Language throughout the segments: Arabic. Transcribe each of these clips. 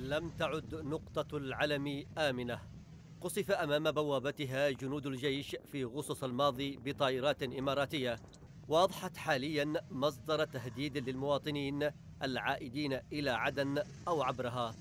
لم تعد نقطة العلم آمنة. قصف أمام بوابتها جنود الجيش في غصص الماضي بطائرات إماراتية وأضحت حاليا مصدر تهديد للمواطنين العائدين إلى عدن أو عبرها.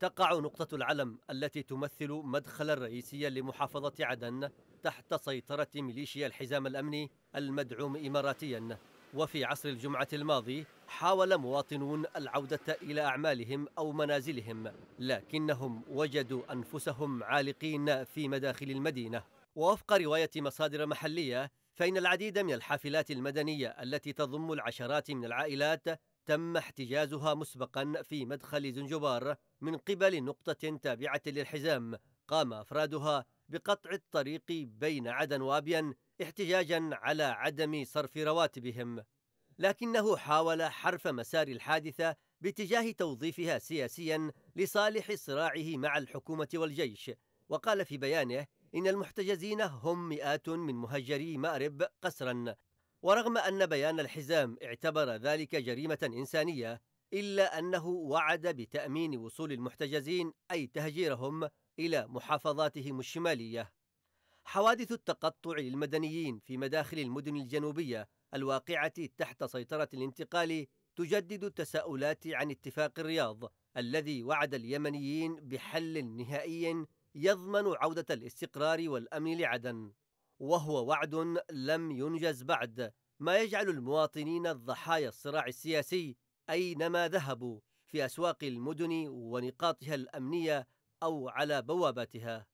تقع نقطة العلم التي تمثل مدخلا رئيسيا لمحافظة عدن تحت سيطرة ميليشيا الحزام الأمني المدعوم إماراتيا. وفي عصر الجمعة الماضي حاول مواطنون العودة إلى أعمالهم أو منازلهم لكنهم وجدوا أنفسهم عالقين في مداخل المدينة. ووفق رواية مصادر محلية فإن العديد من الحافلات المدنية التي تضم العشرات من العائلات تم احتجازها مسبقا في مدخل زنجبار من قبل نقطة تابعة للحزام قام أفرادها بقطع الطريق بين عدن وأبين احتجاجا على عدم صرف رواتبهم لكنه حاول حرف مسار الحادثة باتجاه توظيفها سياسيا لصالح صراعه مع الحكومة والجيش. وقال في بيانه إن المحتجزين هم مئات من مهجري مأرب قسرا. ورغم أن بيان الحزام اعتبر ذلك جريمة إنسانية إلا أنه وعد بتأمين وصول المحتجزين أي تهجيرهم إلى محافظاتهم الشمالية. حوادث التقطع للمدنيين في مداخل المدن الجنوبية الواقعة تحت سيطرة الانتقال تجدد التساؤلات عن اتفاق الرياض الذي وعد اليمنيين بحل نهائي يضمن عودة الاستقرار والأمن لعدن. وهو وعد لم ينجز بعد ما يجعل المواطنين الضحايا الصراع السياسي أينما ذهبوا في أسواق المدن ونقاطها الأمنية أو على بواباتها.